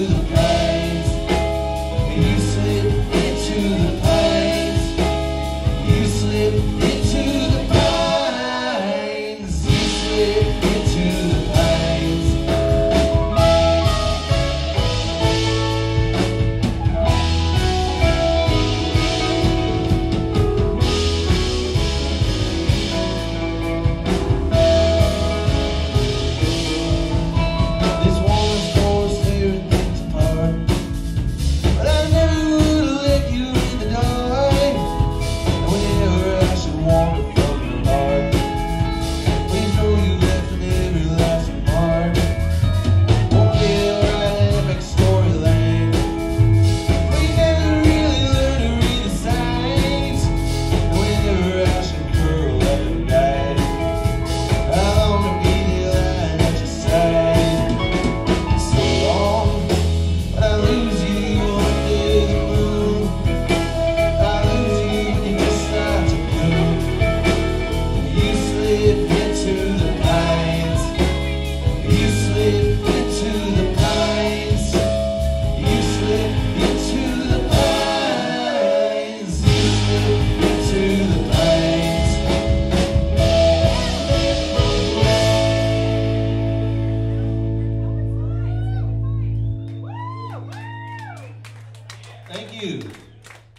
to the you.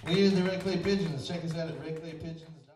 We are the Red Clay Pigeons. Check us out at Red Clay Pigeons.